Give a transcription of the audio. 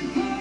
you.